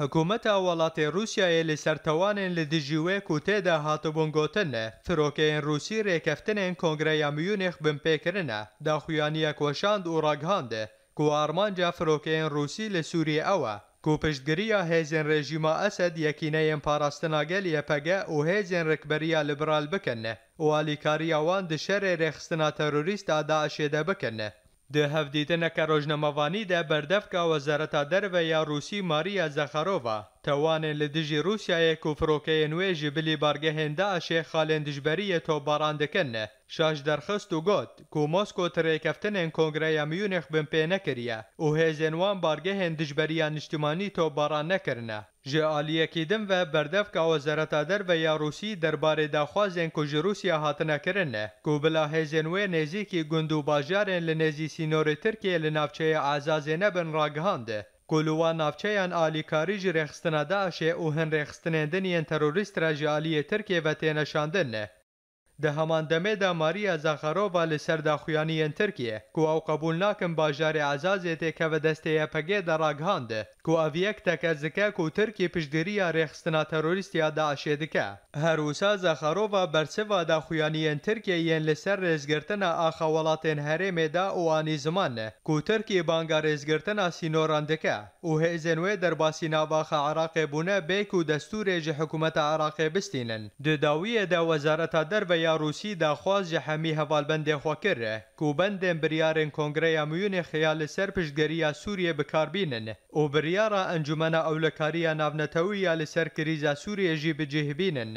حکوومەتە وڵاتی رووسایە لە سەرتەوانێن لە دژیوەیە و تێدا روسی فرۆکەیەن رووسی ڕێکەفتنێن کۆنگرەیا میونێخ بمپێکردە داخویانە کۆشاند و ڕاگهاندێ کووارمانجا فرۆکەیەن رووسی لە سووری ئەوە کوپشتگریە هێزن ڕێژیما ئەسد یەکینەیەن پاراستناگەل یەپەگە و هێزن ڕێکبەریا لەبرال بکەنە والیکاریاوان دشەرێ ڕێخستنا تەروریست ئاداعشێدە د hevdîtineke rojnemevînê de berdevka Wezareta Derve ya Rûsî Mariya Zexarova تەوانێ لە دژی رووسایە و فرۆکەیە نوێژی بلی بارگەهێنداشێ خاڵێن دژبەریە تۆباران دەکەنە شاش دەرخست و گوت کو مۆسکۆ ترێکەفتنێن کۆنگرەیە میونێخ بن پێ نەکردە و هێزێنوان بارگەهێن دژبەریان نیشتیمانی تۆباران نەکردە ji aliyekî din ve berdevka Wezereta Derve ya Rûsî derbarê daxwazên ku ji Rûsya hatine kirine ku bila hêzên wê nêzîkî gund û bajarên li nêzî sînorê Tirkiye li navçeya Ezazê ne bin ragihande. گۆلووا ناوچەیان ئالیکاریژی ڕێخستنەداشێ و هەن ڕێخستنێندنیان تەرۆریستراژی عالیە ترکێ بە تێنەشاندنە د همان دمه د ماریا زاخارووا لسر د خویانیین ترکیه کو او قبول ناکم باجار عزاز ته کو دسته پګه دراګهاند کو او یک تک ازکه کو ترکی پشدری رخصتنا تروریست یا داعش دکه هروسا زاخارووا برسوا د خویانیین ترکیه یین لسر رزګرتنه اخا ولاتن هرم دا او انی زمان کو ترکی بانګار رزګرتنه سینوراندکه او هزنوی در باسینا باخ عراق بونه به کو دستور حکومت عراق بستینن د داویه د وزارت دربه Armêya Rûsî daxwaz ji hemî hevalbendê xwe kir ku bendên biryarên Kongreya Mûnixê ya li ser piştgiriya Sûriyê bikarbînin û biryara Encumena Ewlekariya Navnetewî ya li ser krîza Sûriyê jî bicihibînin.